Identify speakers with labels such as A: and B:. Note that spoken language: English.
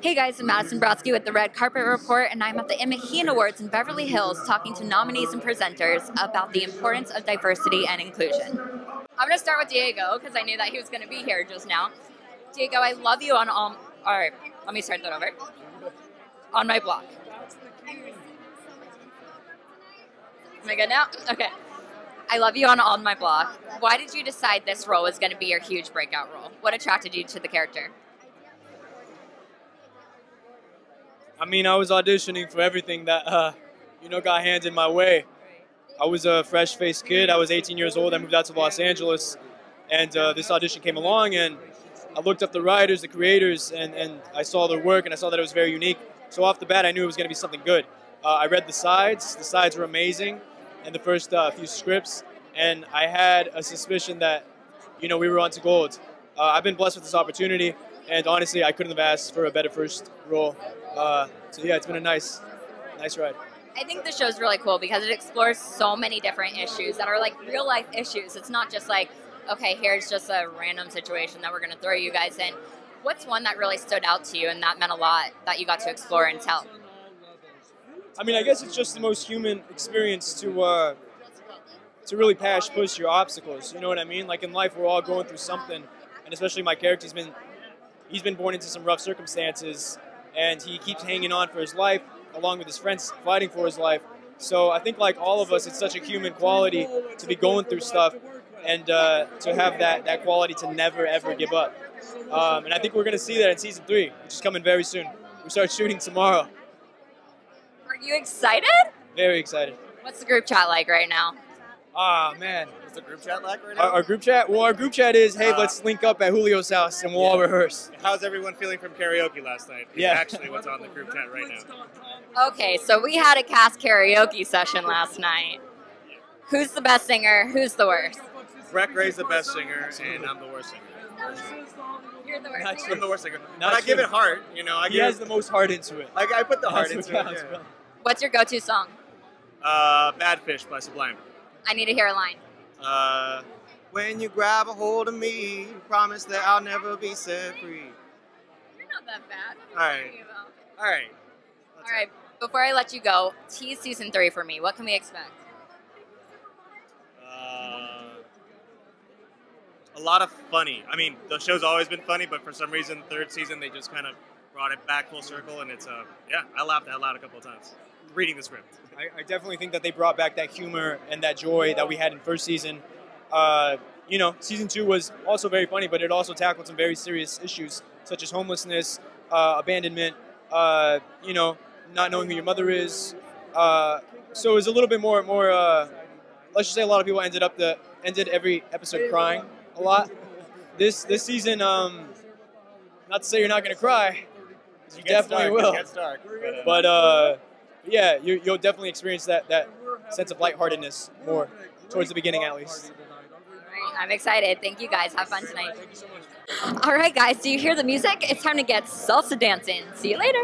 A: Hey guys, I'm Madison Brodsky with the Red Carpet Report, and I'm at the Imagen Awards in Beverly Hills talking to nominees and presenters about the importance of diversity and inclusion. I'm going to start with Diego because I knew that he was going to be here just now. Diego, I love you on all. All right, let me start that over. On my block. Am I good now? Okay. I love you on On My Block. Why did you decide this role was going to be your huge breakout role? What attracted you to the character?
B: I mean, I was auditioning for everything that, uh, you know, got handed my way. I was a fresh faced kid. I was 18 years old. I moved out to Los Angeles, and uh, this audition came along, and I looked up the writers, the creators, and, and I saw their work, and I saw that it was very unique. So off the bat, I knew it was going to be something good. Uh, I read the sides. The sides were amazing, and the first uh, few scripts, and I had a suspicion that, you know, we were onto gold. Uh, I've been blessed with this opportunity, and honestly, I couldn't have asked for a better first role. Uh, so yeah, it's been a nice, nice ride.
A: I think the show's really cool because it explores so many different issues that are like real life issues. It's not just like, okay, here's just a random situation that we're going to throw you guys in. What's one that really stood out to you and that meant a lot that you got to explore and tell?
B: I mean, I guess it's just the most human experience to uh, to really pass push your obstacles. You know what I mean? Like in life, we're all going through something, and especially my character's been he's been born into some rough circumstances, and he keeps hanging on for his life, along with his friends fighting for his life. So I think, like all of us, it's such a human quality to be going through stuff, and uh, to have that that quality to never ever give up. Um, and I think we're going to see that in season three, which is coming very soon. We start shooting tomorrow.
A: Are you excited?
B: Very excited.
A: What's the group chat like right now?
B: Ah man,
C: What's the group chat like right now?
B: our, our group chat. Well, our group chat is, hey,
C: Uh,
B: let's link up at Julio's house and we'll all rehearse.
C: How's everyone feeling from karaoke last night? Is
B: Yeah.
C: actually what's on the group chat right now.
A: Okay, so we had a cast karaoke session last night. Who's the best singer? Who's the worst?
C: Brett Gray's the best singer, and I'm the worst singer.
A: You're the
B: Not
C: I'm the worst singer.
B: Not
C: but I give it heart. You know, I
B: He
C: give.
B: has the most heart into it.
C: I, I put the heart into it. yeah.
A: What's your go-to song?
C: Uh, Badfish by Sublime.
A: I need to hear a line.
C: Uh, when you grab a hold of me, promise that I'll never be set free.
A: You're not that bad.
C: All right. All right.
A: All right. Before I let you go, tease season three for me. What can we expect?
C: Uh, a lot of funny. I mean, the show's always been funny, but for some reason, third season they just kind of brought it back full circle, and it's uh, yeah, I laughed out loud a couple of times reading the script.
B: I, I definitely think that they brought back that humor and that joy that we had in first season. Uh, you know, season two was also very funny, but it also tackled some very serious issues such as homelessness, uh, abandonment, uh, you know, not knowing who your mother is. Uh, so it was a little bit more, more. Uh, let's just say a lot of people ended up the ended every episode crying a lot. This this season, um, not to say you're not gonna cry, you definitely
C: dark,
B: will.
C: But uh,
B: yeah, you, you'll definitely experience that that sense of lightheartedness more towards the beginning, at least.
A: I'm excited. Thank you guys. Have fun tonight. All right, guys. Do you hear the music? It's time to get salsa dancing. See you later.